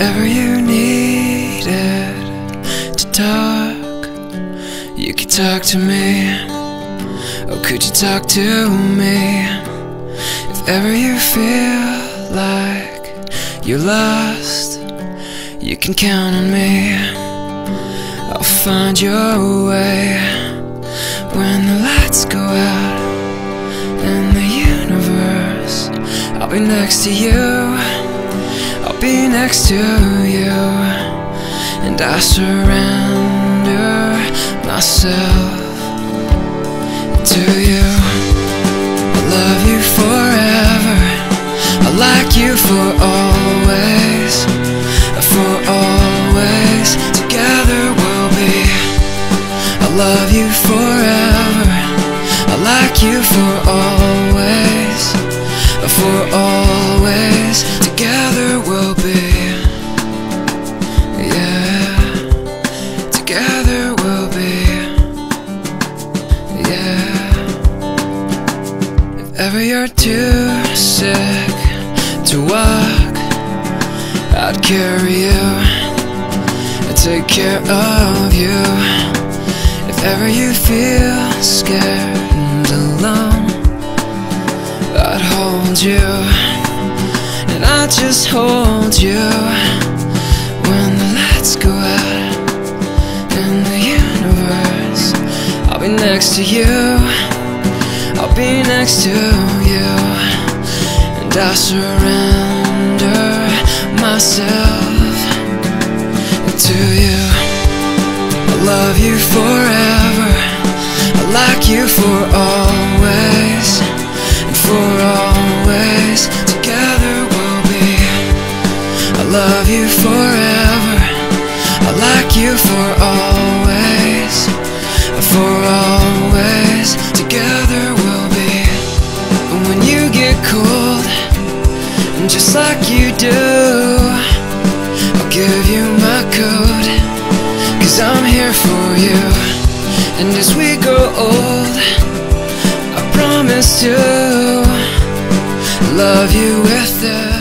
Ever you needed to talk, you could talk to me. Oh, could you talk to me? If ever you feel like you're lost, you can count on me. I'll find your way when the lights go out in the universe. I'll be next to you. I'll be next to you, and I surrender myself to you. I love you forever. I like you for always. For always. Together we'll be. I love you forever. I like you for always. For always. You're too sick to walk, I'd carry you and take care of you. If ever you feel scared and alone, I'd hold you and I'd just hold you when the lights go out in the universe. I'll be next to you. I'll be next to you. And I surrender myself to you. I love you forever. I like you for always. And for always. Together we'll be. I love you forever. Just like you do, I'll give you my code. Cause I'm here for you. And as we grow old, I promise to love you with the